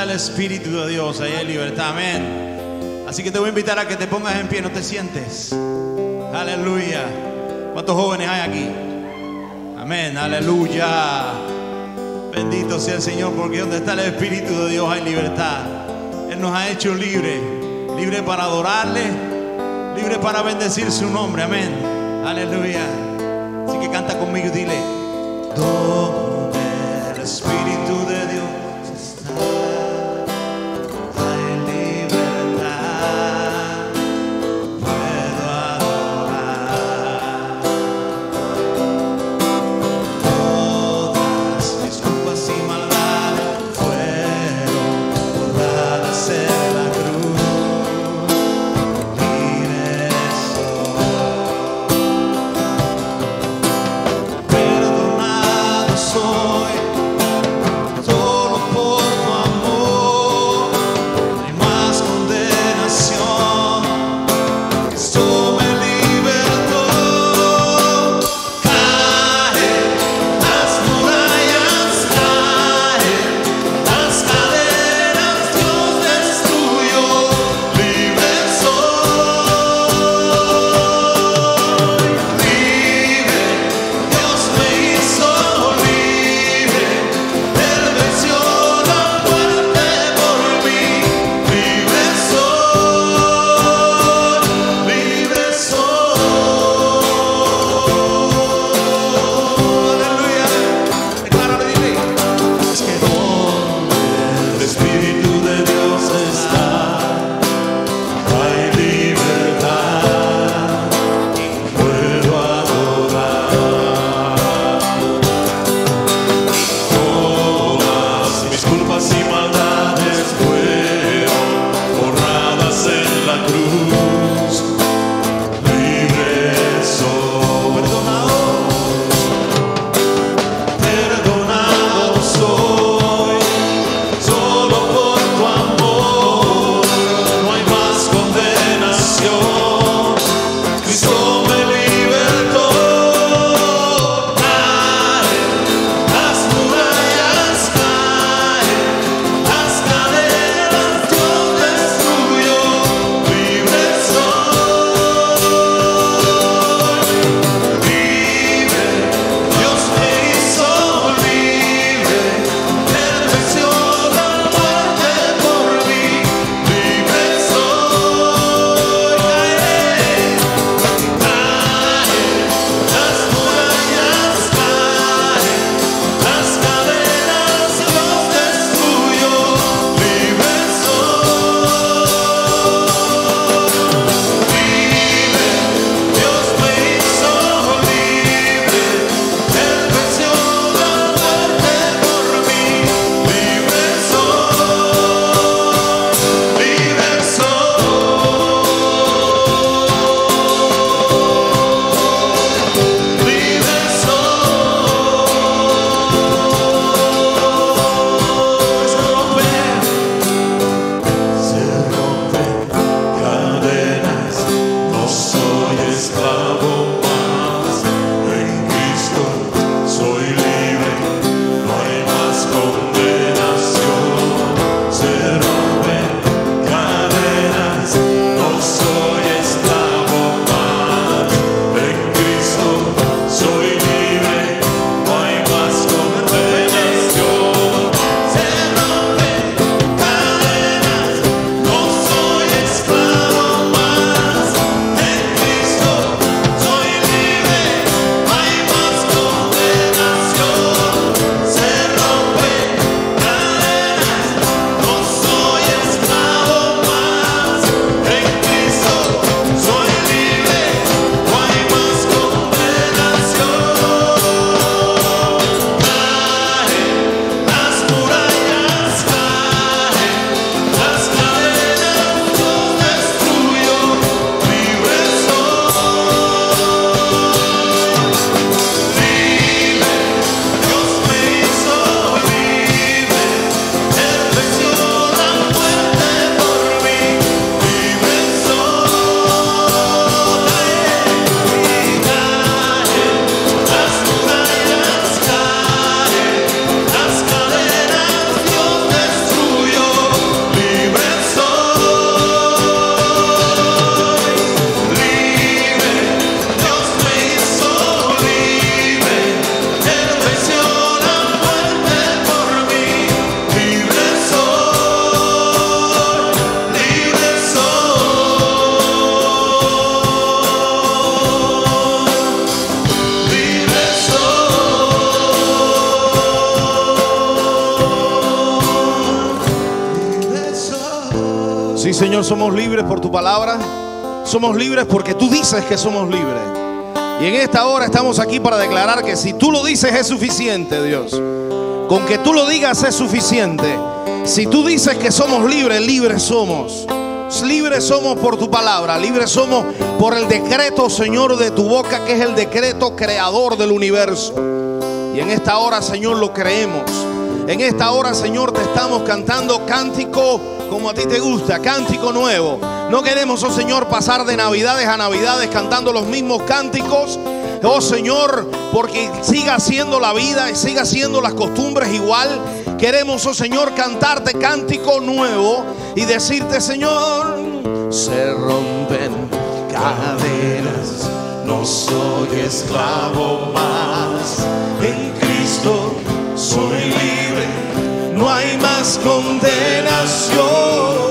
Aleluya. ¿Dónde está el Espíritu de Dios? Ahí hay libertad. Amén. Así que te voy a invitar a que te pongas en pie, no te sientes. Aleluya. ¿Cuántos jóvenes hay aquí? Amén. Aleluya. Bendito sea el Señor, porque donde está el Espíritu de Dios hay libertad. Él nos ha hecho libre, libre para adorarle, libre para bendecir su nombre. Amén. Aleluya. Así que canta conmigo y dile, el Espíritu somos libres por tu palabra. Somos libres porque tú dices que somos libres. Y en esta hora estamos aquí para declarar que si tú lo dices es suficiente, Dios. Con que tú lo digas es suficiente. Si tú dices que somos libres, libres somos. Libres somos por tu palabra, libres somos por el decreto, Señor, de tu boca, que es el decreto creador del universo. Y en esta hora, Señor, lo creemos. En esta hora, Señor, te estamos cantando cántico como a ti te gusta, cántico nuevo. No queremos, oh Señor, pasar de navidades a navidades cantando los mismos cánticos. Oh Señor, porque siga siendo la vida y siga siendo las costumbres igual. Queremos, oh Señor, cantarte cántico nuevo y decirte, Señor, se rompen cadenas. No soy esclavo más. En Cristo soy libre. No hay más condenación.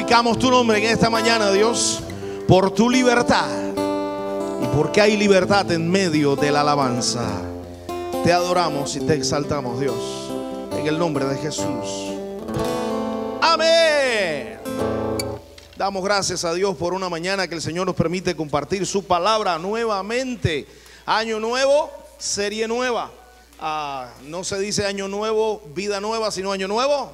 Glorificamos tu nombre en esta mañana, Dios, por tu libertad. Y porque hay libertad en medio de la alabanza. Te adoramos y te exaltamos, Dios, en el nombre de Jesús. Amén. Damos gracias a Dios por una mañana que el Señor nos permite compartir su palabra nuevamente. Año nuevo, serie nueva. Ah, no se dice año nuevo, vida nueva, sino año nuevo,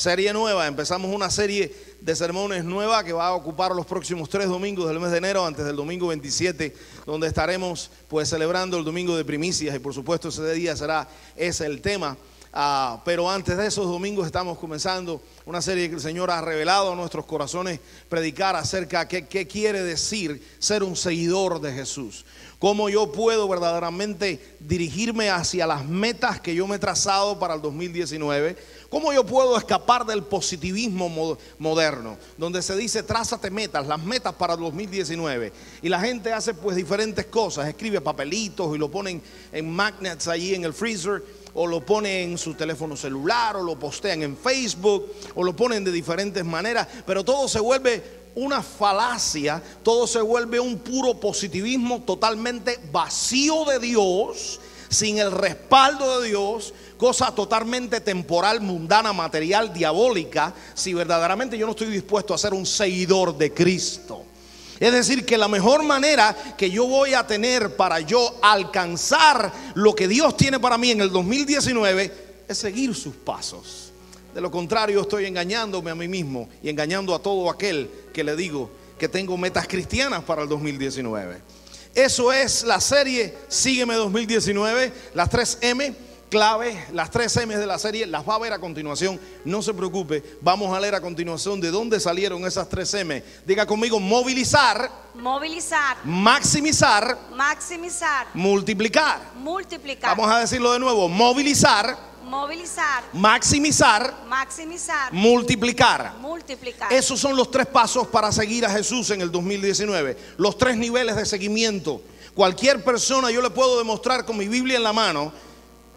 serie nueva. Empezamos una serie de sermones nueva que va a ocupar los próximos tres domingos del mes de enero, antes del domingo 27, donde estaremos pues celebrando el domingo de primicias y por supuesto ese día será ese el tema. Ah, pero antes de esos domingos estamos comenzando una serie que el Señor ha revelado a nuestros corazones, predicar acerca de qué quiere decir ser un seguidor de Jesús. Cómo yo puedo verdaderamente dirigirme hacia las metas que yo me he trazado para el 2019. Cómo yo puedo escapar del positivismo mo- moderno, donde se dice trázate metas, las metas para el 2019. Y la gente hace pues diferentes cosas, escribe papelitos y lo ponen en magnets allí en el freezer o lo ponen en su teléfono celular, o lo postean en Facebook, o lo ponen de diferentes maneras, pero todo se vuelve una falacia, todo se vuelve un puro positivismo totalmente vacío de Dios, sin el respaldo de Dios, cosa totalmente temporal, mundana, material, diabólica, si verdaderamente yo no estoy dispuesto a ser un seguidor de Cristo. Es decir, que la mejor manera que yo voy a tener para yo alcanzar lo que Dios tiene para mí en el 2019 es seguir sus pasos. De lo contrario, estoy engañándome a mí mismo y engañando a todo aquel que le digo que tengo metas cristianas para el 2019. Eso es la serie Sígueme 2019, las 3 M clave, las 3 M de la serie, las va a ver a continuación. No se preocupe, vamos a leer a continuación de dónde salieron esas 3 M. Diga conmigo, movilizar, Movilizar, maximizar, maximizar, multiplicar. multiplicar. Vamos a decirlo de nuevo, movilizar, Movilizar, maximizar, maximizar, multiplicar. multiplicar. Esos son los tres pasos para seguir a Jesús en el 2019. Los tres niveles de seguimiento. Cualquier persona yo le puedo demostrar con mi Biblia en la mano.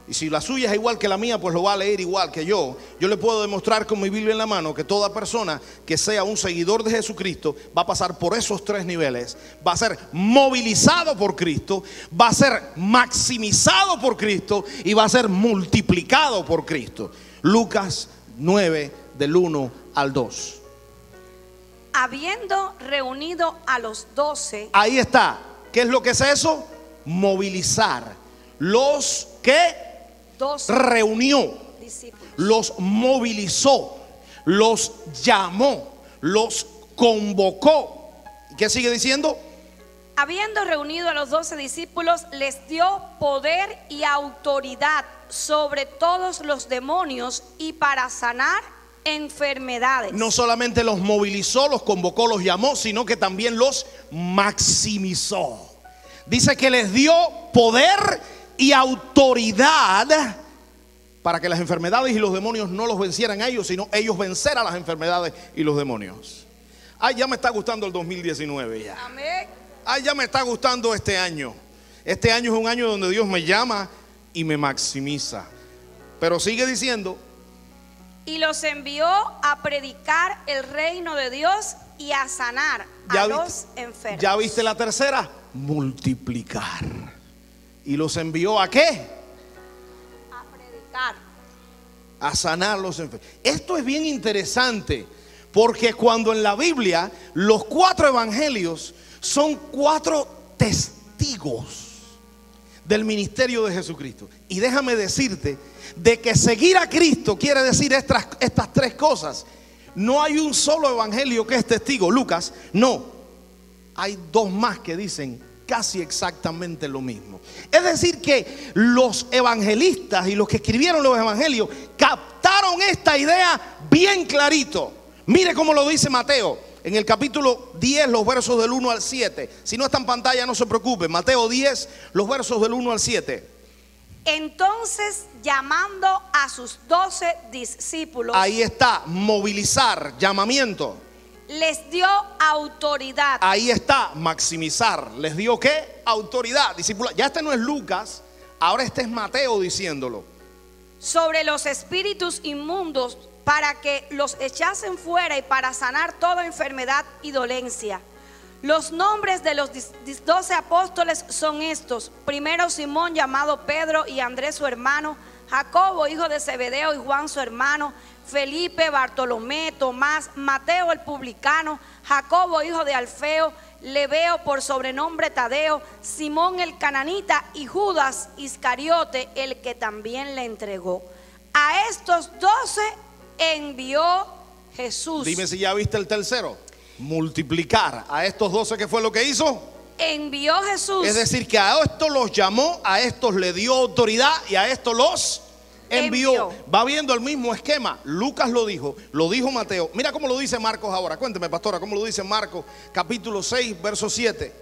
Y si la suya es igual que la mía, pues lo va a leer igual que yo. Yo le puedo demostrar con mi Biblia en la mano que toda persona que sea un seguidor de Jesucristo va a pasar por esos tres niveles. Va a ser movilizado por Cristo, va a ser maximizado por Cristo y va a ser multiplicado por Cristo. Lucas 9 del 1 al 2. Habiendo reunido a los doce, Ahí está. ¿Qué es lo que es eso? Movilizar. Los que reunió. discípulos. los movilizó, los llamó, los convocó. ¿Qué sigue diciendo? Habiendo reunido a los doce discípulos, les dio poder y autoridad sobre todos los demonios y para sanar enfermedades. No solamente los movilizó, los convocó, los llamó, sino que también los maximizó. Dice que les dio poder y autoridad para que las enfermedades y los demonios no los vencieran a ellos, sino ellos vencer a las enfermedades y los demonios. Ay, ya me está gustando el 2019 ya. Amén. Ay, ya me está gustando este año. Este año es un año donde Dios me llama y me maximiza. Pero sigue diciendo, Y los envió a predicar el reino de Dios y a sanar ¿Ya a viste? los enfermos. ¿ya viste la tercera? Multiplicar. ¿Y los envió a qué? A predicar. a sanar los enfermos. Esto es bien interesante porque cuando en la Biblia los cuatro evangelios son cuatro testigos del ministerio de Jesucristo. Y déjame decirte de que seguir a Cristo quiere decir estas, estas tres cosas. No hay un solo evangelio que es testigo, Lucas, no. Hay dos más que dicen casi exactamente lo mismo. Es decir, que los evangelistas y los que escribieron los evangelios captaron esta idea bien clarito. Mire cómo lo dice Mateo en el capítulo 10, los versos del 1 al 7. Si no está en pantalla, no se preocupe. Mateo 10, los versos del 1 al 7. Entonces, llamando a sus doce discípulos, Ahí está, movilizar, llamamiento. Les dio autoridad Ahí está, maximizar. ¿Les dio qué? Autoridad. Discípula. Ya este no es Lucas, ahora este es Mateo diciéndolo. sobre los espíritus inmundos para que los echasen fuera y para sanar toda enfermedad y dolencia. Los nombres de los doce apóstoles son estos. Primero Simón llamado Pedro y Andrés su hermano, Jacobo hijo de Zebedeo y Juan su hermano, Felipe, Bartolomé, Tomás, Mateo el publicano, Jacobo hijo de Alfeo, Leveo por sobrenombre Tadeo, Simón el cananita y Judas Iscariote el que también le entregó. A estos doce envió Jesús. Dime si ya viste el tercero. Multiplicar. A estos doce, ¿qué fue lo que hizo? Envió Jesús. Es decir, que a estos los llamó, a estos le dio autoridad y a estos los envió. Va viendo el mismo esquema. Lucas lo dijo, lo dijo Mateo. Mira cómo lo dice Marcos ahora. Cuénteme, pastora, cómo lo dice Marcos, capítulo 6, verso 7.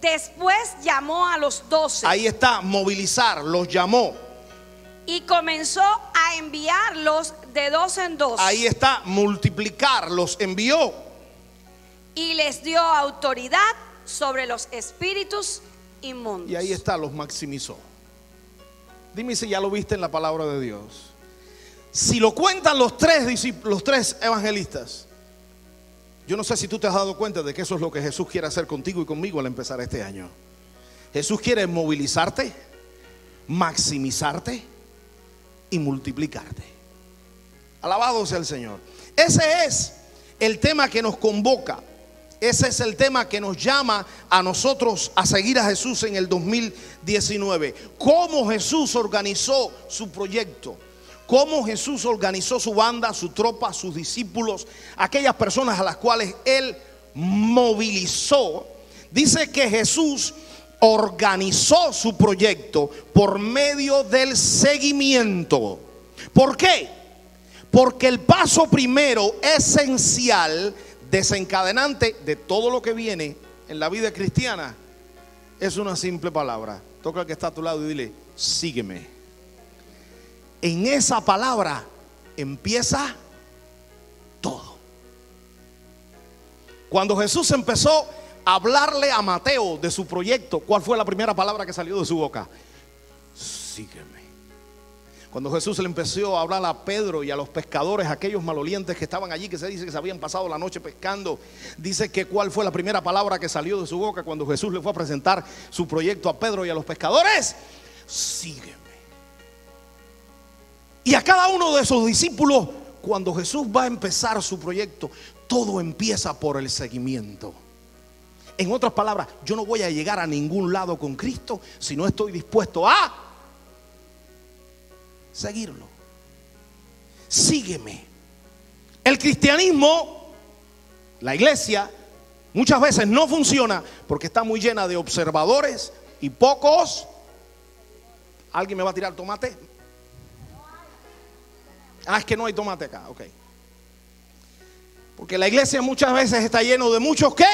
Después llamó a los doce Ahí está, movilizar, los llamó. y comenzó a enviarlos de dos en dos. Ahí está, multiplicar, los envió. Y les dio autoridad sobre los espíritus inmundos. Y ahí está, los maximizó. Dime si ya lo viste en la palabra de Dios. Si lo cuentan los tres los tres evangelistas, yo no sé si tú te has dado cuenta de que eso es lo que Jesús quiere hacer contigo y conmigo al empezar este año. Jesús quiere movilizarte, maximizarte y multiplicarte. Alabado sea el Señor. Ese es el tema que nos convoca. Ese es el tema que nos llama a nosotros a seguir a Jesús en el 2019. Cómo Jesús organizó su proyecto. Cómo Jesús organizó su banda, su tropa, sus discípulos, aquellas personas a las cuales Él movilizó. Dice que Jesús organizó su proyecto por medio del seguimiento. ¿Por qué? Porque el paso primero esencial, desencadenante de todo lo que viene en la vida cristiana, es una simple palabra. Toca al que está a tu lado y dile, sígueme. En esa palabra empieza todo. Cuando Jesús empezó a hablarle a Mateo de su proyecto, ¿cuál fue la primera palabra que salió de su boca? Sígueme. Cuando Jesús le empezó a hablar a Pedro y a los pescadores, aquellos malolientes que estaban allí, que se dice que se habían pasado la noche pescando, dice que cuál fue la primera palabra que salió de su boca cuando Jesús le fue a presentar su proyecto a Pedro y a los pescadores. Sígueme. Y a cada uno de esos discípulos, cuando Jesús va a empezar su proyecto, todo empieza por el seguimiento. En otras palabras, yo no voy a llegar a ningún lado con Cristo si no estoy dispuesto a seguirlo. sígueme. El cristianismo, la iglesia, muchas veces no funciona porque está muy llena de observadores y pocos. ¿Alguien me va a tirar tomate? Ah, es que no hay tomate acá, ok. Porque la iglesia muchas veces está lleno de muchos qué.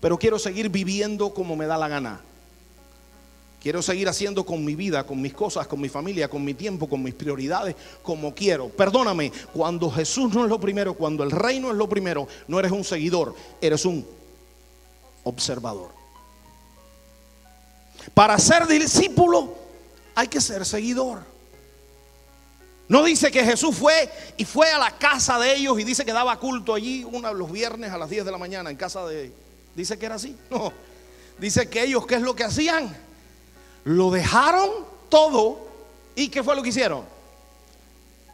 Pero quiero seguir viviendo como me da la gana. Quiero seguir haciendo con mi vida, con mis cosas, con mi familia, con mi tiempo, con mis prioridades, como quiero. Perdóname, cuando Jesús no es lo primero, cuando el reino es lo primero, no eres un seguidor, eres un observador. Para ser discípulo hay que ser seguidor. No dice que Jesús fue y fue a la casa de ellos y dice que daba culto allí uno los viernes a las 10 de la mañana en casa de... Dice que era así. No. Dice que ellos, ¿qué es lo que hacían? Lo dejaron todo. ¿Y qué fue lo que hicieron?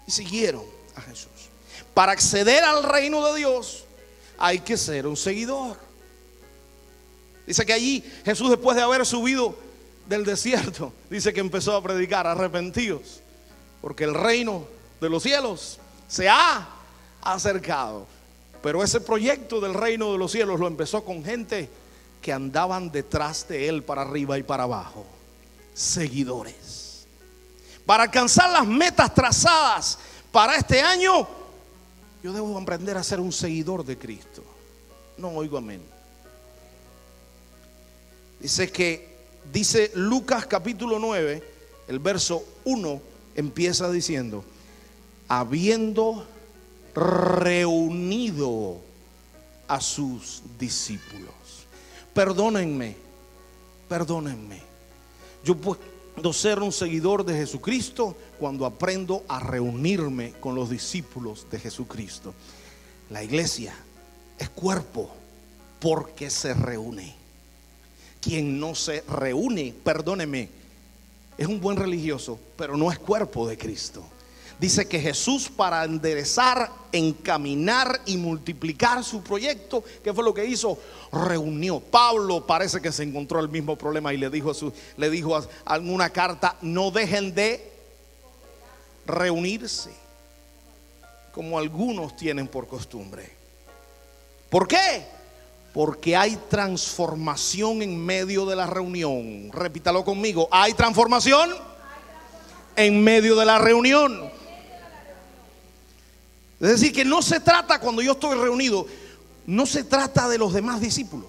Y siguieron a Jesús. Para acceder al reino de Dios hay que ser un seguidor. Dice que allí Jesús después de haber subido del desierto, dice que empezó a predicar, arrepentidos, porque el reino de los cielos se ha acercado. Pero ese proyecto del reino de los cielos lo empezó con gente que andaban detrás de él para arriba y para abajo. Seguidores. Para alcanzar las metas trazadas para este año, yo debo aprender a ser un seguidor de Cristo. No oigo amén. Dice que, dice Lucas capítulo 9, el verso 1 empieza diciendo, habiendo reunido a sus discípulos. Perdónenme, perdónenme. Yo puedo ser un seguidor de Jesucristo cuando aprendo a reunirme con los discípulos de Jesucristo. La iglesia es cuerpo porque se reúne. Quien no se reúne, perdóneme, es un buen religioso, pero no es cuerpo de Cristo. Dice que Jesús para enderezar, encaminar y multiplicar su proyecto, ¿qué fue lo que hizo? Reunió. Pablo parece que se encontró el mismo problema y le dijo a su, le dijo a, una carta, no dejen de reunirse, como algunos tienen por costumbre. ¿Por qué? Porque hay transformación en medio de la reunión. Repítalo conmigo. ¿Hay transformación? En medio de la reunión. Es decir, que no se trata cuando yo estoy reunido, no se trata de los demás discípulos.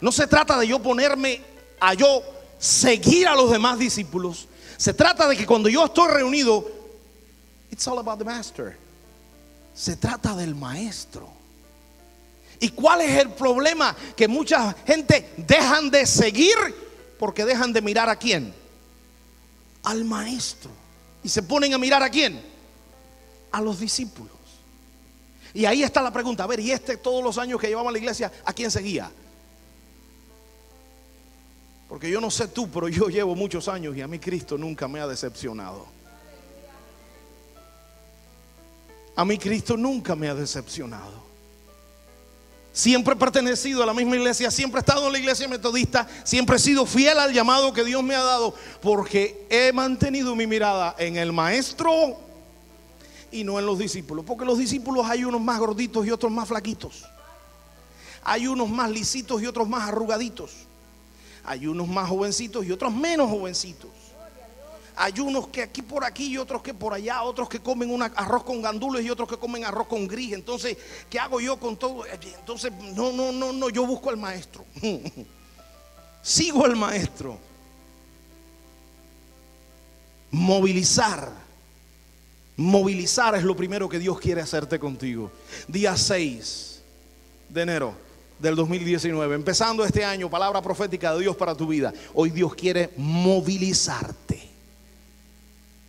No se trata de yo ponerme a yo seguir a los demás discípulos. Se trata de que cuando yo estoy reunido, it's all about the master. Se trata del maestro. ¿Y cuál es el problema? Que mucha gente dejan de seguir porque dejan de mirar a quién. Al maestro. Y se ponen a mirar a quién a los discípulos. Y ahí está la pregunta, a ver, ¿y este todos los años que llevaba a la iglesia, a quién seguía? Porque yo no sé tú, pero yo llevo muchos años y a mí Cristo nunca me ha decepcionado. A mí Cristo nunca me ha decepcionado. Siempre he pertenecido a la misma iglesia, siempre he estado en la iglesia metodista, siempre he sido fiel al llamado que Dios me ha dado, porque he mantenido mi mirada en el maestro y no en los discípulos. Porque los discípulos hay unos más gorditos y otros más flaquitos. Hay unos más lisitos y otros más arrugaditos. Hay unos más jovencitos y otros menos jovencitos. Hay unos que aquí por aquí y otros que por allá, otros que comen un arroz con gandules y otros que comen arroz con gris. Entonces, ¿qué hago yo con todo? Entonces, no, no, no, no, yo busco al maestro. Sigo al maestro. Movilizar Movilizar es lo primero que Dios quiere hacerte contigo. Día 6 de enero del 2019, empezando este año, palabra profética de Dios para tu vida. Hoy Dios quiere movilizarte.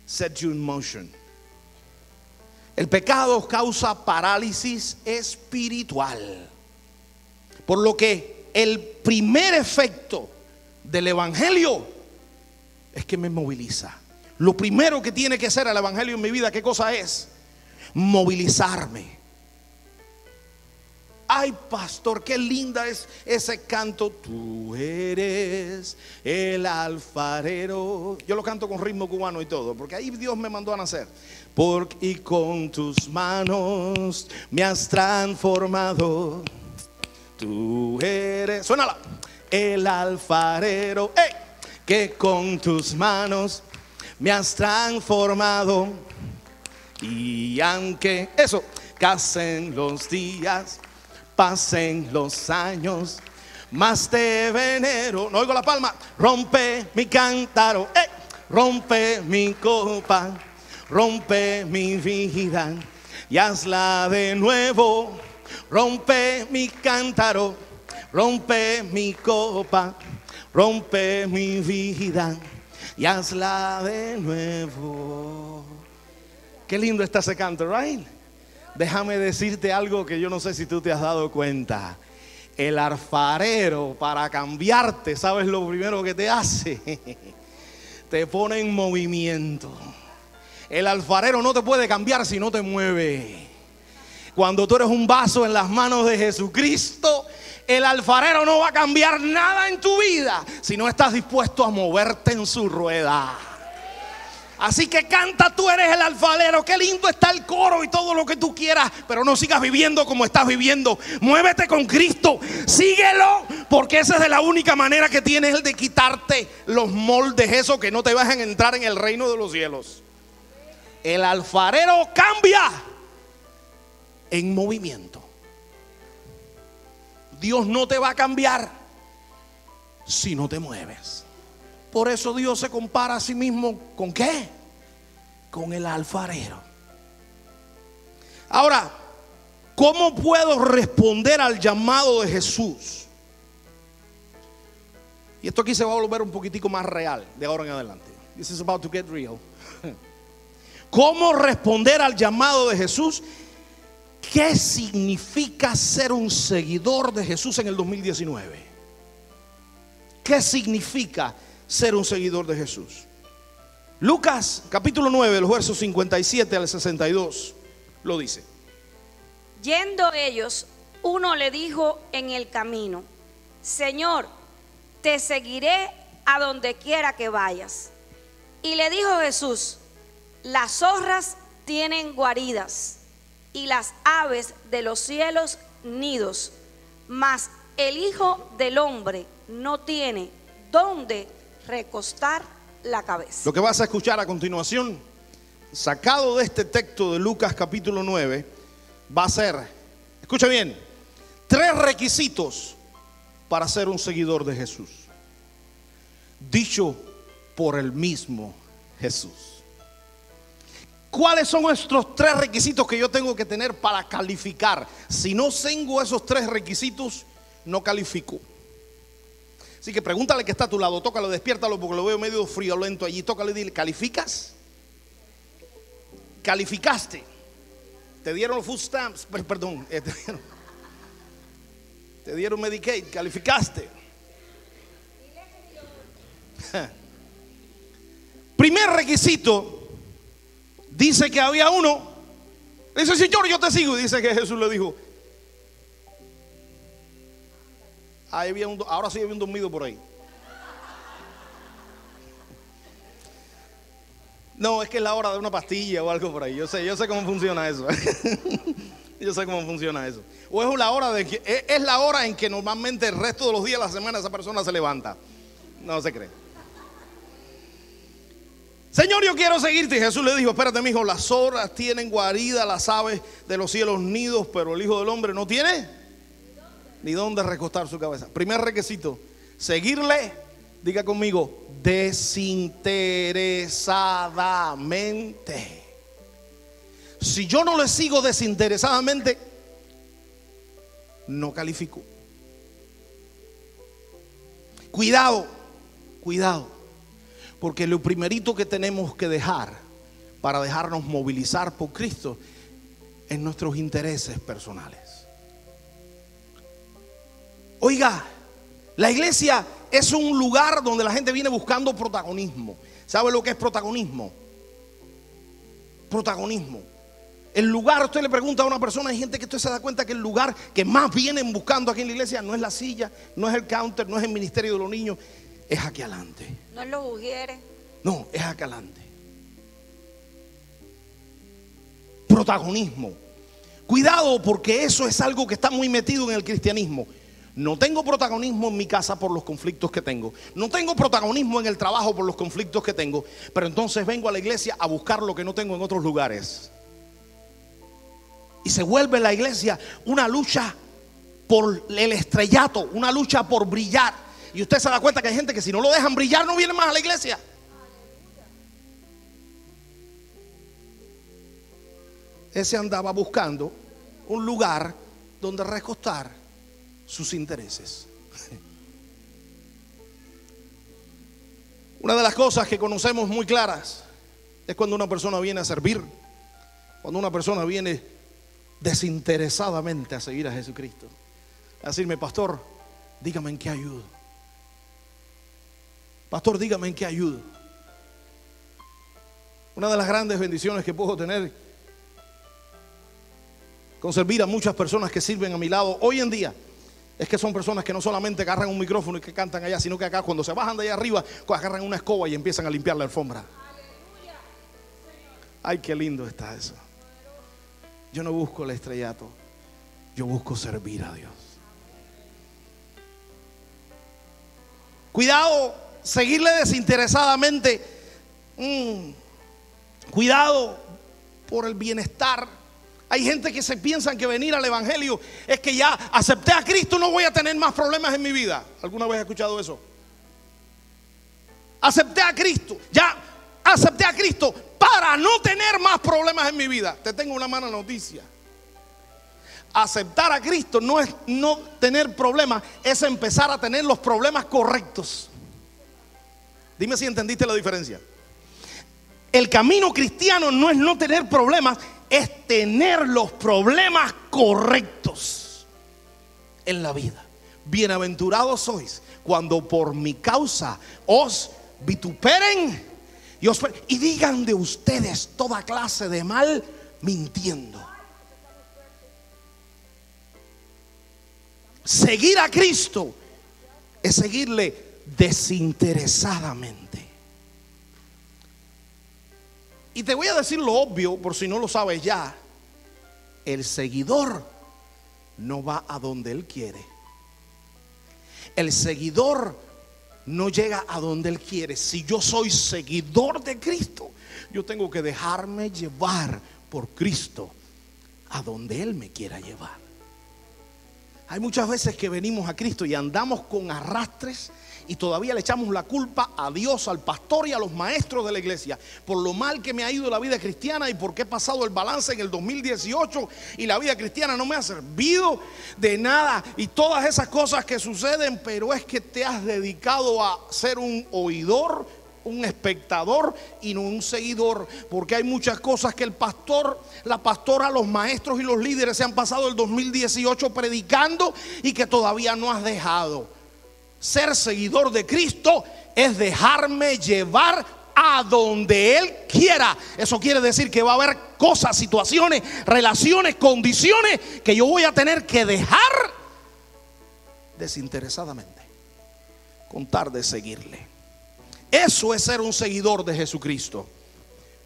Set you in motion. El pecado causa parálisis espiritual. Por lo que el primer efecto del Evangelio es que me moviliza. Lo primero que tiene que hacer el Evangelio en mi vida, ¿qué cosa es? Movilizarme. Ay, pastor, qué linda es ese canto. Tú eres el alfarero. Yo lo canto con ritmo cubano y todo, porque ahí Dios me mandó a nacer. Porque y con tus manos me has transformado. Tú eres, suénala, el alfarero, ¡ey! que con tus manos me has transformado. Y aunque eso, casen los días, pasen los años, más te venero. No oigo la palma, rompe mi cántaro, rompe mi copa, rompe mi vida. Y hazla de nuevo. Rompe mi cántaro, rompe mi copa, rompe mi vida y hazla de nuevo. Qué lindo está ese canto, right? Déjame decirte algo que yo no sé si tú te has dado cuenta. El alfarero para cambiarte, ¿sabes lo primero que te hace? te pone en movimiento. El alfarero no te puede cambiar si no te mueve. Cuando tú eres un vaso en las manos de Jesucristo, el alfarero no va a cambiar nada en tu vida si no estás dispuesto a moverte en su rueda. Así que canta, tú eres el alfarero. Qué lindo está el coro y todo lo que tú quieras, pero no sigas viviendo como estás viviendo. Muévete con Cristo, síguelo, porque esa es de la única manera que tienes el de quitarte los moldes, eso que no te vas a entrar en el reino de los cielos. El alfarero cambia en movimiento. Dios no te va a cambiar si no te mueves. Por eso Dios se compara a sí mismo con qué? Con el alfarero. Ahora, ¿cómo puedo responder al llamado de Jesús? Y esto aquí se va a volver un poquitico más real de ahora en adelante. This is about to get real. ¿Cómo responder al llamado de Jesús? ¿Qué significa ser un seguidor de Jesús en el 2019? ¿Qué significa ser un seguidor de Jesús? Lucas capítulo 9, los versos 57 al 62 lo dice. Yendo ellos, uno le dijo en el camino, Señor, te seguiré a donde quiera que vayas. Y le dijo Jesús, las zorras tienen guaridas y las aves de los cielos nidos, mas el Hijo del Hombre no tiene dónde recostar la cabeza. Lo que vas a escuchar a continuación, sacado de este texto de Lucas capítulo 9, va a ser, escucha bien, tres requisitos para ser un seguidor de Jesús. Dicho por el mismo Jesús. ¿Cuáles son estos tres requisitos que yo tengo que tener para calificar? Si no tengo esos tres requisitos, no califico. Así que pregúntale que está a tu lado, tócalo, despiértalo porque lo veo medio friolento allí. Tócalo y dile, ¿calificas? ¿Calificaste? ¿Te dieron food stamps? Perdón, eh, te, dieron, te dieron Medicaid, ¿calificaste? Primer requisito Dice que había uno. Dice, Señor, yo te sigo. Dice que Jesús le dijo. Ahí había un, ahora sí había un dormido por ahí. No, es que es la hora de una pastilla o algo por ahí. Yo sé, yo sé cómo funciona eso. yo sé cómo funciona eso. O es la hora de que es la hora en que normalmente el resto de los días de la semana esa persona se levanta. No se cree. Señor, yo quiero seguirte. Y Jesús le dijo, espérate, mi las zorras tienen guarida, las aves de los cielos nidos, pero el Hijo del Hombre no tiene ni dónde recostar su cabeza. Primer requisito, seguirle, diga conmigo, desinteresadamente. Si yo no le sigo desinteresadamente, no califico. Cuidado, cuidado. Porque lo primerito que tenemos que dejar para dejarnos movilizar por Cristo es nuestros intereses personales. Oiga, la iglesia es un lugar donde la gente viene buscando protagonismo. ¿Sabe lo que es protagonismo? Protagonismo. el lugar, usted le pregunta a una persona, hay gente que usted se da cuenta que el lugar que más vienen buscando aquí en la iglesia no es la silla, no es el counter, no es el ministerio de los niños, es aquí adelante. No los ujieres. No, es acá adelante. Protagonismo. Cuidado porque eso es algo que está muy metido en el cristianismo. No tengo protagonismo en mi casa por los conflictos que tengo. No tengo protagonismo en el trabajo por los conflictos que tengo. Pero entonces vengo a la iglesia a buscar lo que no tengo en otros lugares. Y se vuelve la iglesia una lucha por el estrellato, una lucha por brillar. Y usted se da cuenta que hay gente que si no lo dejan brillar no viene más a la iglesia. Ese andaba buscando un lugar donde recostar sus intereses. Una de las cosas que conocemos muy claras es cuando una persona viene a servir, cuando una persona viene desinteresadamente a seguir a Jesucristo. A decirme, pastor, dígame en qué ayudo. Pastor, dígame en qué ayudo. Una de las grandes bendiciones que puedo tener con servir a muchas personas que sirven a mi lado hoy en día es que son personas que no solamente agarran un micrófono y que cantan allá, sino que acá cuando se bajan de allá arriba, agarran una escoba y empiezan a limpiar la alfombra. Ay, qué lindo está eso. Yo no busco el estrellato, yo busco servir a Dios. Cuidado, seguirle desinteresadamente. Mm, cuidado por el bienestar. Hay gente que se piensan que venir al Evangelio es que ya acepté a Cristo, no voy a tener más problemas en mi vida. ¿Alguna vez has escuchado eso? Acepté a Cristo, ya acepté a Cristo para no tener más problemas en mi vida. Te tengo una mala noticia. Aceptar a Cristo no es no tener problemas, es empezar a tener los problemas correctos. Dime si entendiste la diferencia. El camino cristiano no es no tener problemas, es tener los problemas correctos en la vida. Bienaventurados sois cuando por mi causa os vituperen y, os, y digan de ustedes toda clase de mal mintiendo. Seguir a Cristo es seguirle desinteresadamente. Y te voy a decir lo obvio, por si no lo sabes ya. El seguidor no va a donde él quiere. El seguidor no llega a donde él quiere. Si yo soy seguidor de Cristo, yo tengo que dejarme llevar por Cristo a donde él me quiera llevar. Hay muchas veces que venimos a Cristo y andamos con arrastres y todavía le echamos la culpa a Dios, al pastor y a los maestros de la iglesia por lo mal que me ha ido la vida cristiana y porque he pasado el balance en el 2018 y la vida cristiana no me ha servido de nada y todas esas cosas que suceden, pero es que te has dedicado a ser un oidor un espectador y no un seguidor, porque hay muchas cosas que el pastor, la pastora, los maestros y los líderes se han pasado el 2018 predicando y que todavía no has dejado. Ser seguidor de Cristo es dejarme llevar a donde Él quiera. Eso quiere decir que va a haber cosas, situaciones, relaciones, condiciones que yo voy a tener que dejar desinteresadamente. Contar de seguirle. Eso es ser un seguidor de Jesucristo.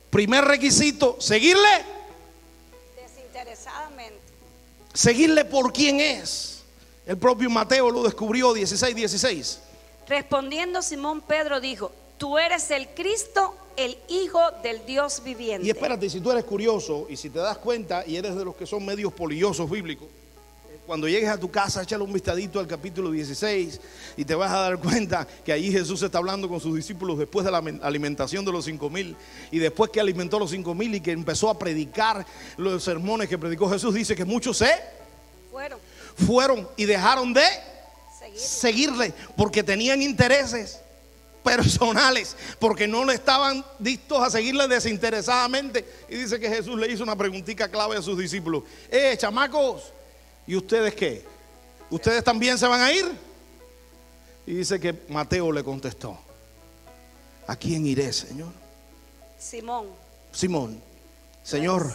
Primer requisito, seguirle. Desinteresadamente. Seguirle por quien es. El propio Mateo lo descubrió 16, 16. Respondiendo Simón Pedro dijo, tú eres el Cristo, el Hijo del Dios viviente. Y espérate, si tú eres curioso y si te das cuenta y eres de los que son medios polillosos bíblicos, cuando llegues a tu casa, échale un vistadito al capítulo 16 y te vas a dar cuenta que allí Jesús está hablando con sus discípulos después de la alimentación de los cinco mil y después que alimentó a los cinco mil y que empezó a predicar los sermones que predicó Jesús, dice que muchos se fueron, fueron y dejaron de seguirle porque tenían intereses personales, porque no le estaban distos a seguirle desinteresadamente. Y dice que Jesús le hizo una preguntita clave a sus discípulos. Eh, chamacos, ¿Y ustedes qué? ¿Ustedes también se van a ir? Y dice que Mateo le contestó, ¿a quién iré, Señor? Simón. Simón, Señor,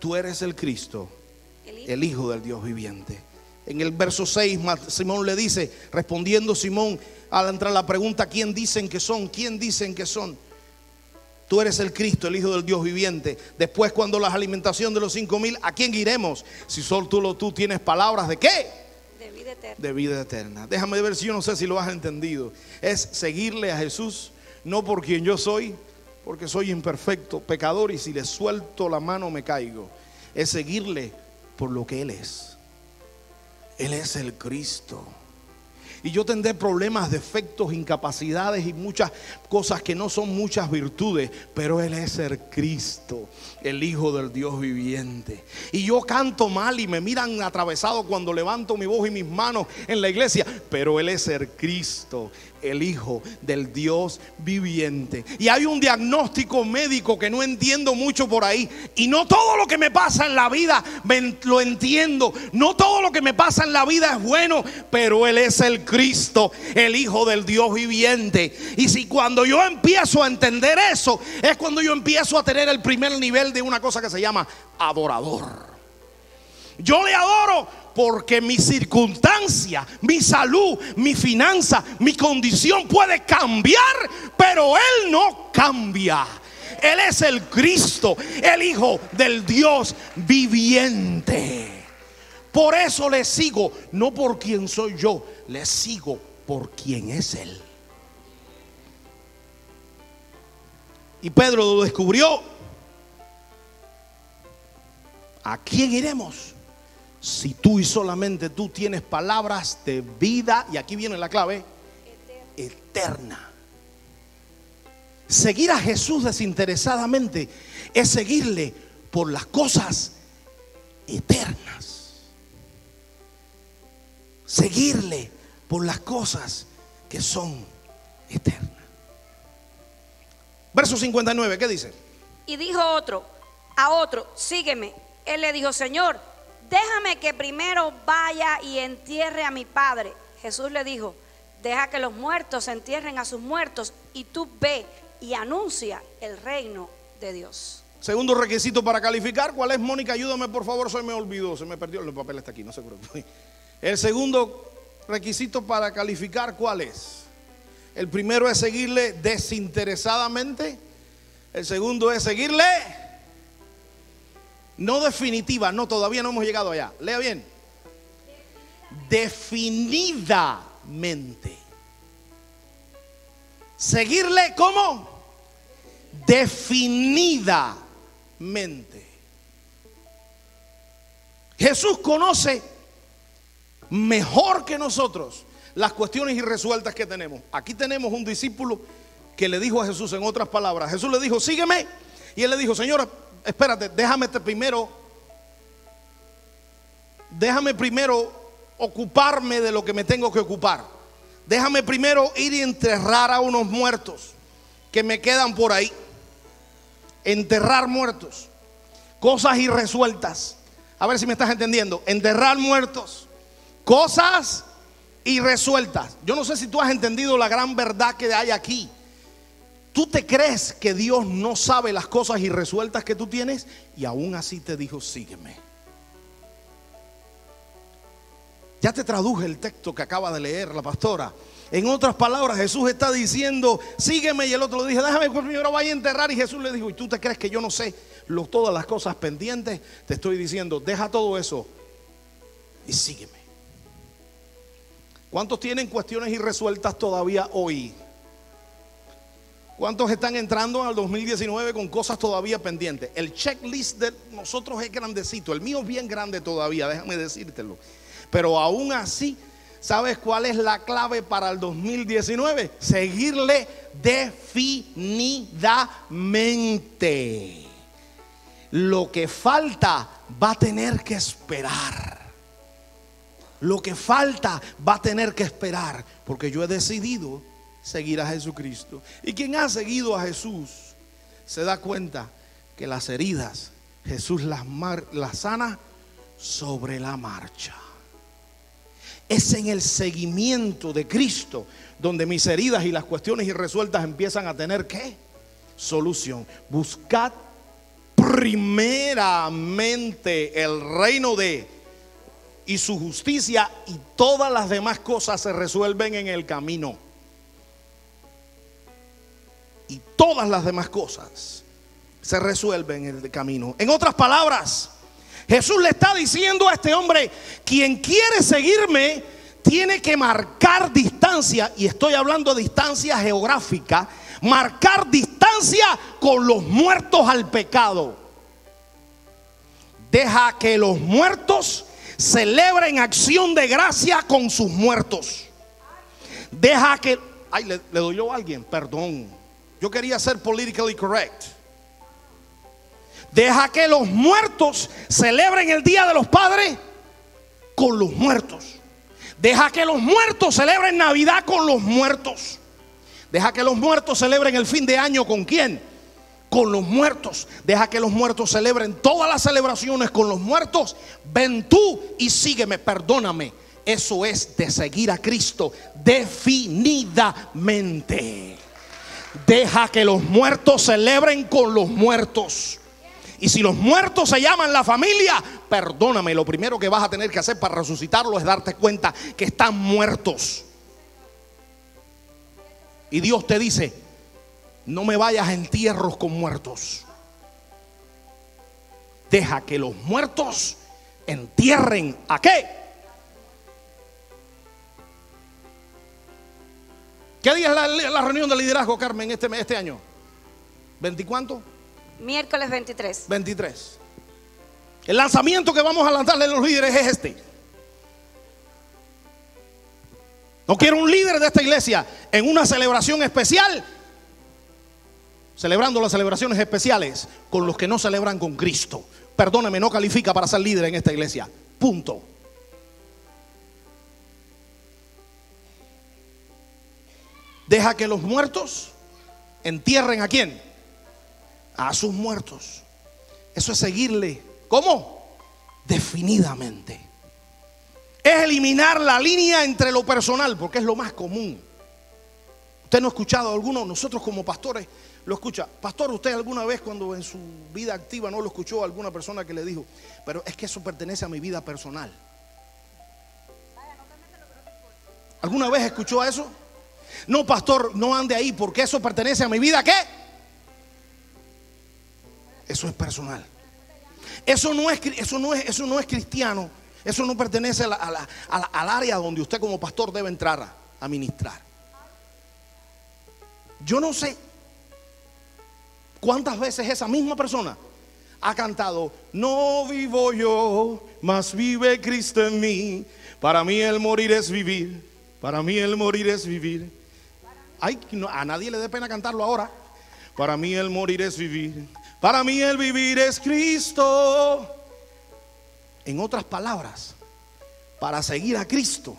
tú eres el Cristo, El Hijo. el Hijo del Dios viviente. En el verso 6, Ma- Simón le dice, respondiendo Simón al entrar la pregunta, ¿quién dicen que son? ¿Quién dicen que son? Tú eres el Cristo, el Hijo del Dios viviente. Después, cuando la alimentación de los cinco mil, ¿a quién iremos? Si solo tú, tú tienes palabras de qué? de vida eterna. de vida eterna. Déjame ver si yo no sé si lo has entendido. Es seguirle a Jesús, no por quien yo soy, porque soy imperfecto, pecador y si le suelto la mano me caigo. Es seguirle por lo que Él es. Él es el Cristo. Y yo tendré problemas, defectos, incapacidades y muchas cosas que no son muchas virtudes, pero Él es el Cristo, el Hijo del Dios viviente. Y yo canto mal y me miran atravesado cuando levanto mi voz y mis manos en la iglesia, pero Él es el Cristo, el Hijo del Dios viviente. Y hay un diagnóstico médico que no entiendo mucho por ahí. Y no todo lo que me pasa en la vida lo entiendo. No todo lo que me pasa en la vida es bueno, pero Él es el Cristo, el Hijo del Dios viviente. Y si cuando yo empiezo a entender eso, es cuando yo empiezo a tener el primer nivel de una cosa que se llama adorador. Yo le adoro porque mi circunstancia, mi salud, mi finanza, mi condición puede cambiar, pero Él no cambia. Él es el Cristo, el Hijo del Dios viviente. Por eso le sigo, no por quien soy yo, le sigo por quien es Él. Y Pedro lo descubrió. ¿A quién iremos? Si tú y solamente tú tienes palabras de vida, y aquí viene la clave, eterna. Seguir a Jesús desinteresadamente es seguirle por las cosas eternas. Seguirle por las cosas que son eternas. Verso 59, ¿qué dice? Y dijo otro, a otro, sígueme. Él le dijo, Señor, déjame que primero vaya y entierre a mi padre. Jesús le dijo, deja que los muertos entierren a sus muertos y tú ve y anuncia el reino de Dios. Segundo requisito para calificar, ¿cuál es, Mónica? Ayúdame, por favor, se me olvidó, se me perdió, el papel está aquí, no se preocupe. El segundo requisito para calificar, ¿cuál es? El primero es seguirle desinteresadamente. El segundo es seguirle no definitiva, no, todavía no hemos llegado allá. Lea bien. Definidamente. Seguirle como definidamente. Jesús conoce mejor que nosotros las cuestiones irresueltas que tenemos. Aquí tenemos un discípulo que le dijo a Jesús en otras palabras, Jesús le dijo, sígueme. Y él le dijo, Señor, espérate, déjame primero, déjame primero ocuparme de lo que me tengo que ocupar. Déjame primero ir y enterrar a unos muertos que me quedan por ahí. Enterrar muertos. Cosas irresueltas. A ver si me estás entendiendo. Enterrar muertos. Cosas irresueltas. Yo no sé si tú has entendido la gran verdad que hay aquí. Tú te crees que Dios no sabe las cosas irresueltas que tú tienes y aún así te dijo, sígueme. Ya te traduje el texto que acaba de leer la pastora. En otras palabras, Jesús está diciendo, sígueme. Y el otro le dijo, déjame pues primero vaya a enterrar. Y Jesús le dijo, ¿y tú te crees que yo no sé lo- todas las cosas pendientes? Te estoy diciendo, deja todo eso y sígueme. ¿Cuántos tienen cuestiones irresueltas todavía hoy? ¿Cuántos están entrando al 2019 con cosas todavía pendientes? El checklist de nosotros es grandecito, el mío es bien grande todavía, déjame decírtelo. Pero aún así, ¿sabes cuál es la clave para el 2019? Seguirle definidamente. Lo que falta va a tener que esperar. Lo que falta va a tener que esperar, porque yo he decidido seguir a Jesucristo. Y quien ha seguido a Jesús se da cuenta que las heridas Jesús las, las sana sobre la marcha. Es en el seguimiento de Cristo donde mis heridas y las cuestiones irresueltas empiezan a tener qué? Solución. Buscad primeramente el reino de y su justicia y todas las demás cosas se resuelven en el camino. Y todas las demás cosas se resuelven en el camino. En otras palabras, Jesús le está diciendo a este hombre, quien quiere seguirme tiene que marcar distancia, y estoy hablando de distancia geográfica, marcar distancia con los muertos al pecado. Deja que los muertos celebren acción de gracia con sus muertos. Deja que... Ay, le, le doy yo a alguien, perdón. Yo quería ser politically correct. Deja que los muertos celebren el Día de los Padres con los muertos. Deja que los muertos celebren Navidad con los muertos. Deja que los muertos celebren el fin de año con quién? Con los muertos. Deja que los muertos celebren todas las celebraciones con los muertos. Ven tú y sígueme, perdóname. Eso es de seguir a Cristo definidamente. Deja que los muertos celebren con los muertos. Y si los muertos se llaman la familia, perdóname, lo primero que vas a tener que hacer para resucitarlo es darte cuenta que están muertos. Y Dios te dice, no me vayas a entierros con muertos. Deja que los muertos entierren a qué? ¿Qué día es la, la reunión de liderazgo, Carmen, este, este año? ¿20 cuánto? Miércoles 23. 23. El lanzamiento que vamos a lanzarle a los líderes es este. No quiero un líder de esta iglesia en una celebración especial, celebrando las celebraciones especiales con los que no celebran con Cristo. Perdóneme, no califica para ser líder en esta iglesia. Punto. Deja que los muertos entierren a quién? A sus muertos. Eso es seguirle. ¿Cómo? Definidamente. Es eliminar la línea entre lo personal, porque es lo más común. Usted no ha escuchado a alguno, nosotros como pastores lo escucha. Pastor, usted alguna vez cuando en su vida activa no lo escuchó a alguna persona que le dijo, pero es que eso pertenece a mi vida personal. ¿Alguna vez escuchó a eso? No, pastor, no ande ahí porque eso pertenece a mi vida. ¿Qué? Eso es personal. Eso no es, eso no es, eso no es cristiano. Eso no pertenece al área donde usted como pastor debe entrar a, a ministrar. Yo no sé cuántas veces esa misma persona ha cantado, no vivo yo, mas vive Cristo en mí. Para mí el morir es vivir. Para mí el morir es vivir. Ay, a nadie le dé pena cantarlo ahora. Para mí el morir es vivir. Para mí el vivir es Cristo. En otras palabras, para seguir a Cristo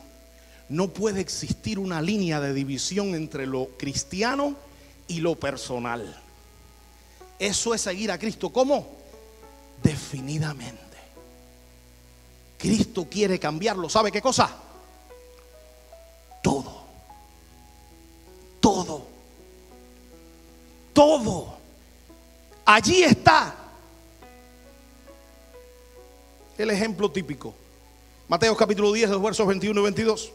no puede existir una línea de división entre lo cristiano y lo personal. Eso es seguir a Cristo. ¿Cómo? Definidamente. Cristo quiere cambiarlo. ¿Sabe qué cosa? Todo. Todo. Allí está el ejemplo típico. Mateo capítulo 10, los versos 21 y 22.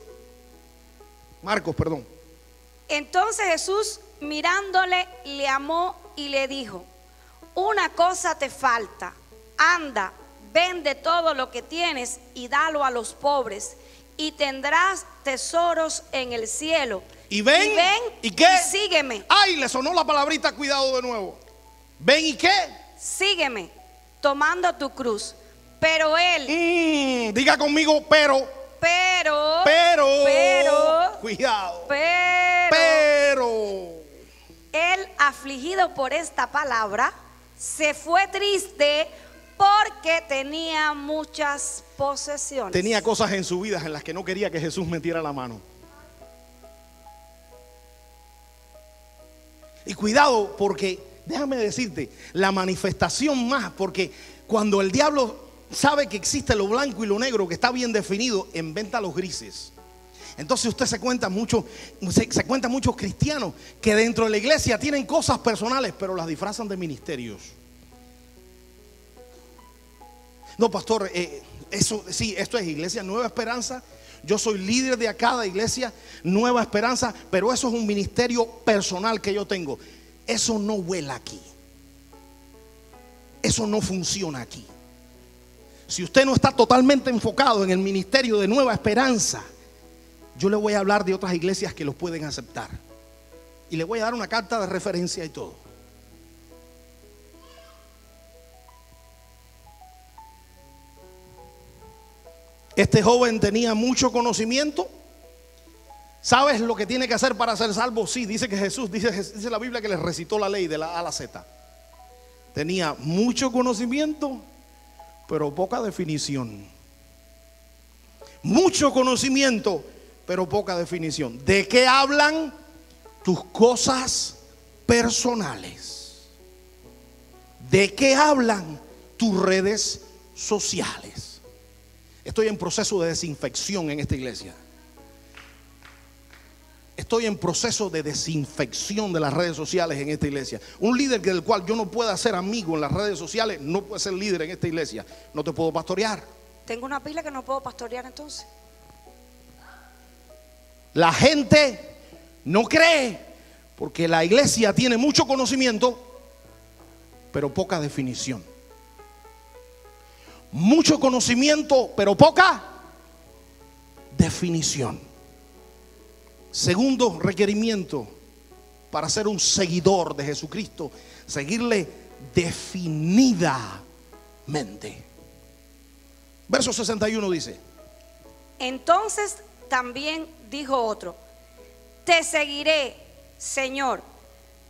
Marcos, perdón. Entonces Jesús mirándole le amó y le dijo, una cosa te falta, anda, vende todo lo que tienes y dalo a los pobres y tendrás tesoros en el cielo. Y ven, y, ¿y qué? sígueme, Ay, le sonó la palabrita, cuidado de nuevo. Ven y qué? sígueme, tomando tu cruz. Pero él, Mm, diga conmigo, pero, pero, pero, pero, cuidado, pero, pero. Él, afligido por esta palabra, se fue triste porque tenía muchas posesiones. Tenía cosas en su vida en las que no quería que Jesús metiera la mano. Y cuidado porque, déjame decirte, la manifestación más, porque cuando el diablo sabe que existe lo blanco y lo negro, que está bien definido, inventa los grises. Entonces usted se cuenta mucho, se, cuenta muchos cristianos que dentro de la iglesia tienen cosas personales, pero las disfrazan de ministerios. No, pastor, eh, eso sí, esto es Iglesia Nueva Esperanza. Yo soy líder de de Iglesia Nueva Esperanza, pero eso es un ministerio personal que yo tengo. Eso no vuela aquí. Eso no funciona aquí. Si usted no está totalmente enfocado en el ministerio de Nueva Esperanza, yo le voy a hablar de otras iglesias que los pueden aceptar. Y le voy a dar una carta de referencia y todo. Este joven tenía mucho conocimiento. ¿Sabes lo que tiene que hacer para ser salvo? Sí, dice que Jesús, dice, dice la Biblia que le recitó la ley de la A a la Z. Tenía mucho conocimiento, pero poca definición. Mucho conocimiento, pero poca definición. ¿De qué hablan tus cosas personales? ¿De qué hablan tus redes sociales? Estoy en proceso de desinfección en esta iglesia. Estoy en proceso de desinfección de las redes sociales en esta iglesia. Un líder del cual yo no pueda ser amigo en las redes sociales no puede ser líder en esta iglesia. No te puedo pastorear. Tengo una pila que no puedo pastorear entonces. La gente no cree porque la iglesia tiene mucho conocimiento, pero poca definición. Mucho conocimiento, pero poca definición. Segundo requerimiento para ser un seguidor de Jesucristo, seguirle definidamente. Verso 61 dice, Entonces también dijo otro, te seguiré, Señor,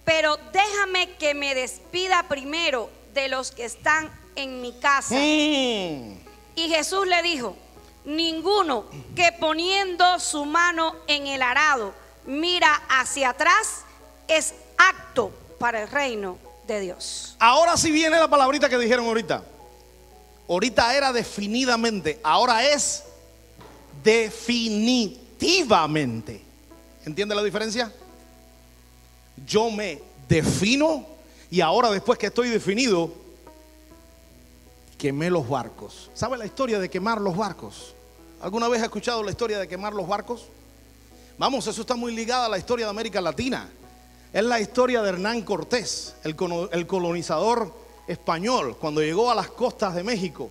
pero déjame que me despida primero de los que están en mi casa. "Mm, Y Jesús le dijo, ninguno que poniendo su mano en el arado mira hacia atrás es acto para el reino de Dios. ahora sí viene la palabrita que dijeron ahorita. Ahorita era definidamente, ahora es definitivamente. ¿Entiende la diferencia? Yo me defino y ahora después que estoy definido, quemé los barcos. ¿Sabe la historia de quemar los barcos? ¿Alguna vez ha escuchado la historia de quemar los barcos? Vamos, eso está muy ligado a la historia de América Latina. Es la historia de Hernán Cortés, el, colonizador español, cuando llegó a las costas de México.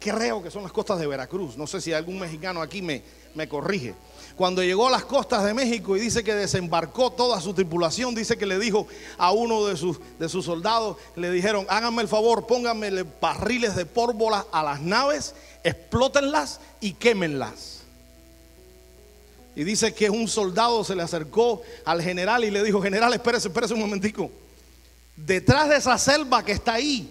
Creo que son las costas de Veracruz. No sé si algún mexicano aquí me corrige. Cuando llegó a las costas de México y dice que desembarcó toda su tripulación, dice que le dijo a uno de sus, de sus soldados, le dijeron, háganme el favor, pónganme barriles de pólvora a las naves, explótenlas y quémenlas. Y dice que un soldado se le acercó al general y le dijo, general, espérese, espérese un momentico. Detrás de esa selva que está ahí,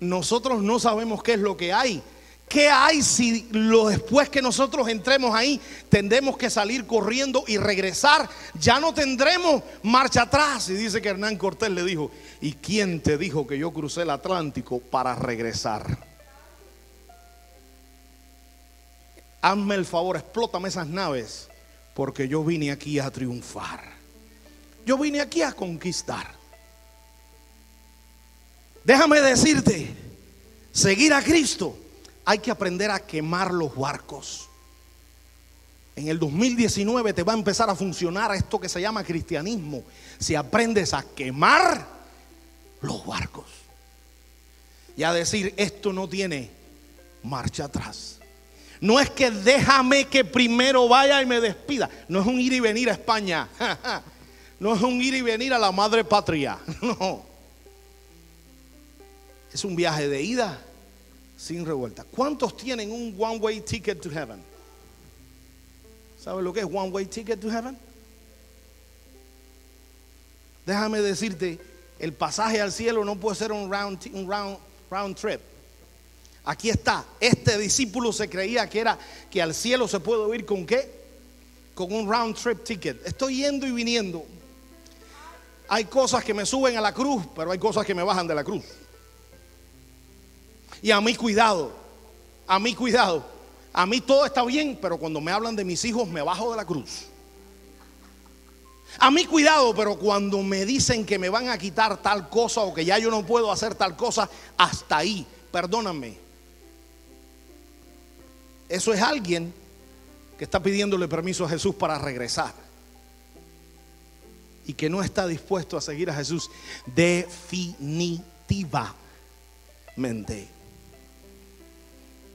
nosotros no sabemos qué es lo que hay. ¿Qué hay si después que nosotros entremos ahí tendremos que salir corriendo y regresar? Ya no tendremos marcha atrás. Y dice que Hernán Cortés le dijo, ¿y quién te dijo que yo crucé el Atlántico para regresar? Hazme el favor, explótame esas naves, porque yo vine aquí a triunfar. Yo vine aquí a conquistar. Déjame decirte, seguir a Cristo, hay que aprender a quemar los barcos. En el 2019 te va a empezar a funcionar esto que se llama cristianismo. Si aprendes a quemar los barcos y a decir, esto no tiene marcha atrás. No es que déjame que primero vaya y me despida. No es un ir y venir a España. No es un ir y venir a la madre patria. No. Es un viaje de ida sin revuelta. ¿Cuántos tienen un one way ticket to heaven? ¿Sabes lo que es one way ticket to heaven? Déjame decirte, el pasaje al cielo no puede ser un round, un round, round trip. Aquí está, este discípulo se creía que era que al cielo se puede ir con qué? Con un round trip ticket. Estoy yendo y viniendo. Hay cosas que me suben a la cruz, pero hay cosas que me bajan de la cruz. Y a mí cuidado, a mí cuidado. A mí todo está bien, pero cuando me hablan de mis hijos me bajo de la cruz. A mí cuidado, pero cuando me dicen que me van a quitar tal cosa o que ya yo no puedo hacer tal cosa, hasta ahí, perdóname, Eso es alguien que está pidiéndole permiso a Jesús para regresar. Y que no está dispuesto a seguir a Jesús definitivamente.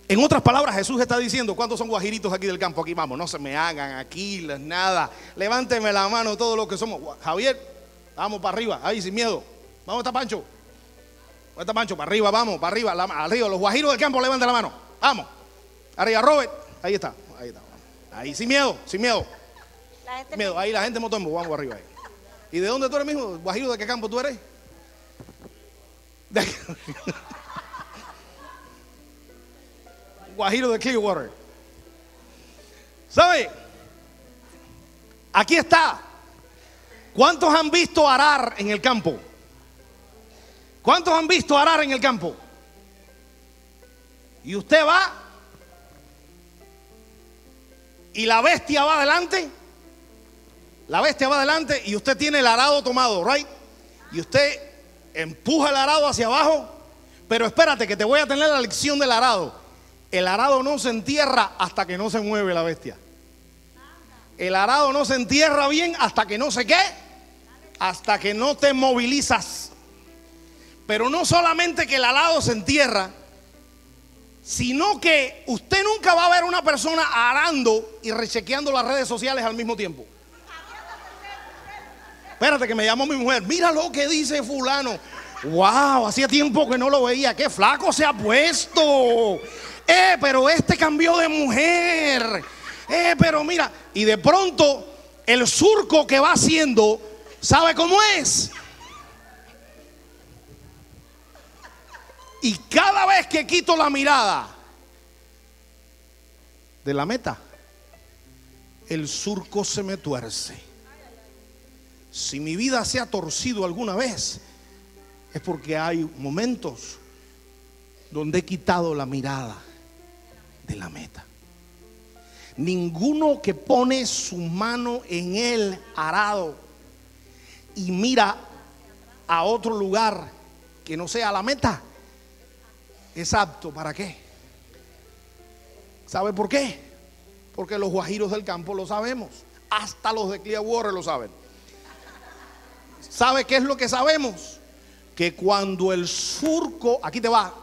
En otras palabras, Jesús está diciendo, ¿cuántos son guajiritos aquí del campo? Aquí vamos, no se me hagan aquí, nada. Levánteme la mano todos los que somos. Javier, vamos para arriba, ahí sin miedo. Vamos, está Pancho. ¿Dónde está Pancho? Para arriba, vamos, para arriba, la, arriba. Los guajiros del campo, levanten la mano. Vamos. Arriba, Robert. Ahí está, ahí está. Ahí, sin miedo, sin miedo. La gente Miedo, ahí la gente motombo, vamos arriba ahí. ¿Y de dónde tú eres mismo? ¿Guajiro de qué campo tú eres? De- Guajiro de Clearwater. ¿Sabe? Aquí está. ¿Cuántos han visto arar en el campo? ¿Cuántos han visto arar en el campo? Y usted va y la bestia va adelante. La bestia va adelante y usted tiene el arado tomado, right? Y usted empuja el arado hacia abajo. Pero espérate, que te voy a tener la lección del arado. El arado no se entierra hasta que no se mueve la bestia. El arado no se entierra bien hasta que no se qué. Hasta que no te movilizas. Pero no solamente que el arado se entierra, sino que usted nunca va a ver una persona arando y rechequeando las redes sociales al mismo tiempo. Espérate que me llamó mi mujer. Mira lo que dice fulano. Wow, hacía tiempo que no lo veía. Qué flaco se ha puesto. Eh, pero este cambió de mujer. Eh, pero mira. Y de pronto el surco que va haciendo, ¿sabe cómo es? Y cada vez que quito la mirada de la meta, el surco se me tuerce. Si mi vida se ha torcido alguna vez, es porque hay momentos donde he quitado la mirada de la meta. Ninguno que pone su mano en el arado y mira a otro lugar que no sea la meta, es apto para qué. ¿Sabe por qué? Porque los guajiros del campo lo sabemos. Hasta los de Clearwater lo saben. ¿Sabe qué es lo que sabemos? Que cuando el surco, aquí te va,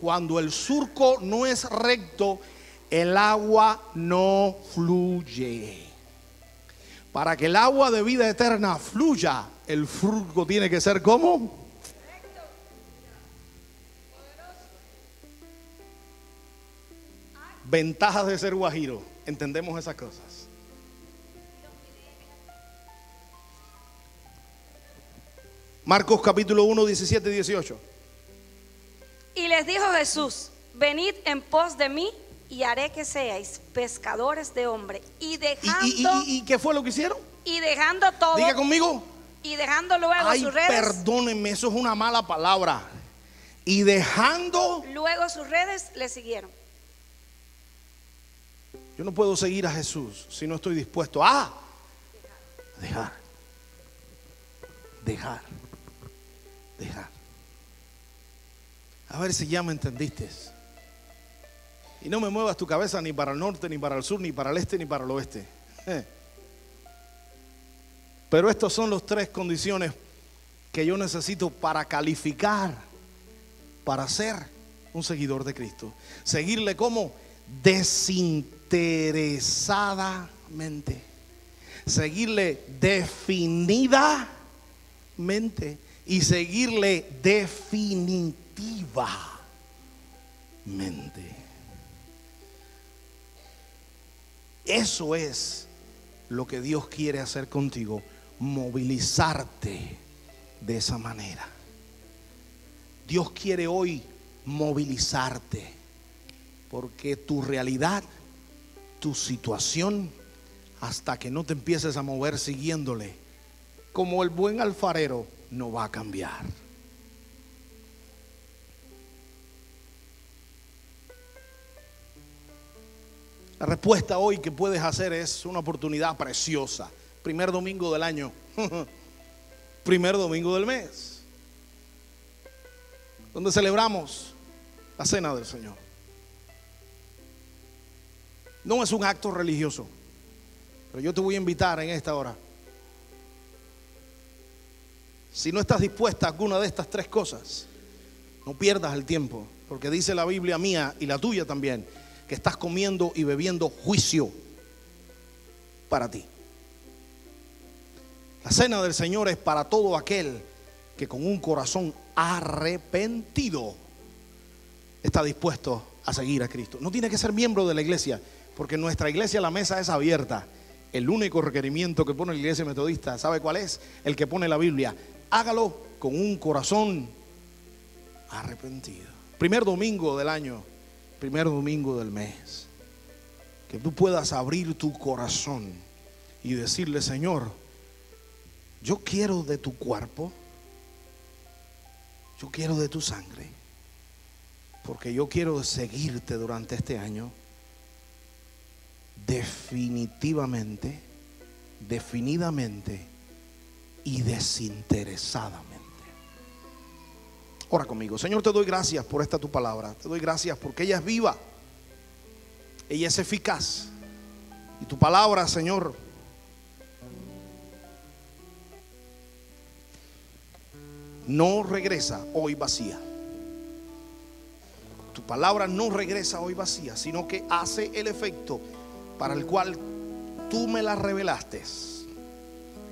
cuando el surco no es recto, el agua no fluye. Para que el agua de vida eterna fluya, el surco tiene que ser como ventajas de ser guajiro. Entendemos esas cosas. Marcos capítulo 1, 17 y 18. Y les dijo Jesús, venid en pos de mí y haré que seáis pescadores de hombre. Y ¿Y, dejando, y- y- y qué fue lo que hicieron? y dejando todo, Diga conmigo. y dejando luego Ay, sus redes, perdónenme, eso es una mala palabra. Y dejando, luego sus redes le siguieron. yo no puedo seguir a Jesús si no estoy dispuesto a dejar, dejar, dejar. A ver si ya me entendiste. Y no me muevas tu cabeza ni para el norte, ni para el sur, ni para el este, ni para el oeste. Eh. Pero estas son las tres condiciones que yo necesito para calificar, para ser un seguidor de Cristo. Seguirle como desinteresadamente. Seguirle definidamente. Y seguirle definitivamente. Eso es lo que Dios quiere hacer contigo, movilizarte de esa manera. Dios quiere hoy movilizarte, porque tu realidad, tu situación, hasta que no te empieces a mover siguiéndole, como el buen alfarero, no va a cambiar. La respuesta hoy que puedes hacer es una oportunidad preciosa. Primer domingo del año. Primer domingo del mes. Donde celebramos la cena del Señor. No es un acto religioso. Pero yo te voy a invitar en esta hora. Si no estás dispuesta a alguna de estas tres cosas, no pierdas el tiempo. Porque dice la Biblia mía y la tuya también, que estás comiendo y bebiendo juicio para ti. La cena del Señor es para todo aquel que con un corazón arrepentido está dispuesto a seguir a Cristo. No tiene que ser miembro de la iglesia, porque en nuestra iglesia la mesa es abierta. El único requerimiento que pone la iglesia metodista, ¿sabe cuál es? El que pone la Biblia. Hágalo con un corazón arrepentido. Primer domingo del año, primer domingo del mes. Que tú puedas abrir tu corazón y decirle, Señor, yo quiero de tu cuerpo, yo quiero de tu sangre, porque yo quiero seguirte durante este año definitivamente, definidamente y desinteresadamente. Ora conmigo, Señor, te doy gracias por esta tu palabra, te doy gracias porque ella es viva, ella es eficaz. Y tu palabra, Señor, no regresa hoy vacía. Tu palabra no regresa hoy vacía, sino que hace el efecto para el cual tú me la revelaste.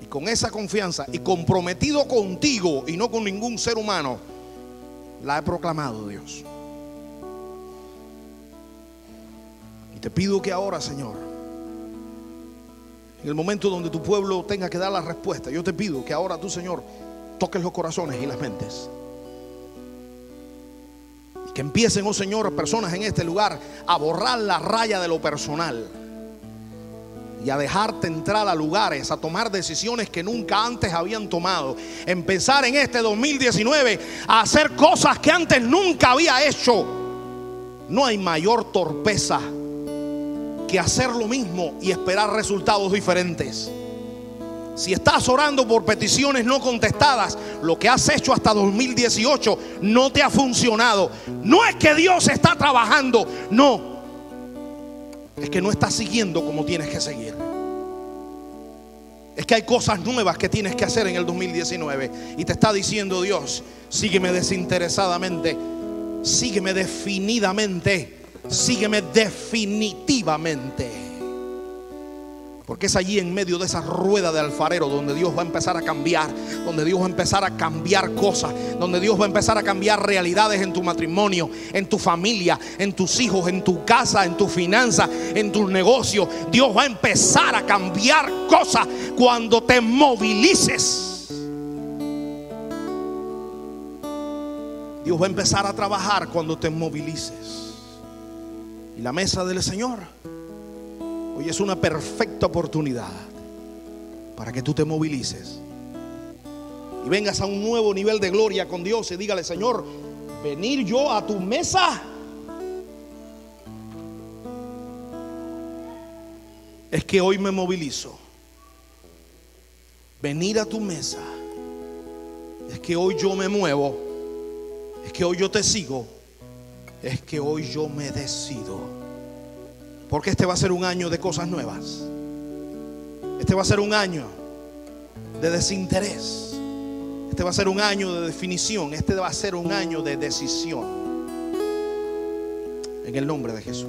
Y con esa confianza y comprometido contigo y no con ningún ser humano, la he proclamado, Dios. Y te pido que ahora, Señor, en el momento donde tu pueblo tenga que dar la respuesta, yo te pido que ahora tú, Señor, toques los corazones y las mentes. Y que empiecen, oh Señor, personas en este lugar a borrar la raya de lo personal y a dejarte entrar a lugares, a tomar decisiones que nunca antes habían tomado. Empezar en este 2019 a hacer cosas que antes nunca había hecho. No hay mayor torpeza que hacer lo mismo y esperar resultados diferentes. Si estás orando por peticiones no contestadas, lo que has hecho hasta 2018 no te ha funcionado. No es que Dios está trabajando, no es que no estás siguiendo como tienes que seguir. Es que hay cosas nuevas que tienes que hacer en el 2019. Y te está diciendo Dios, sígueme desinteresadamente, sígueme definidamente, sígueme definitivamente. Porque es allí en medio de esa rueda de alfarero donde Dios va a empezar a cambiar, donde Dios va a empezar a cambiar cosas, donde Dios va a empezar a cambiar realidades en tu matrimonio, en tu familia, en tus hijos, en tu casa, en tu finanzas, en tus negocios. Dios va a empezar a cambiar cosas cuando te movilices. Dios va a empezar a trabajar cuando te movilices. Y la mesa del Señor Hoy es una perfecta oportunidad para que tú te movilices y vengas a un nuevo nivel de gloria con Dios y dígale, Señor, venir yo a tu mesa. Es que hoy me movilizo. Venir a tu mesa. Es que hoy yo me muevo. Es que hoy yo te sigo. Es que hoy yo me decido. Porque este va a ser un año de cosas nuevas. Este va a ser un año de desinterés. Este va a ser un año de definición. Este va a ser un año de decisión. En el nombre de Jesús.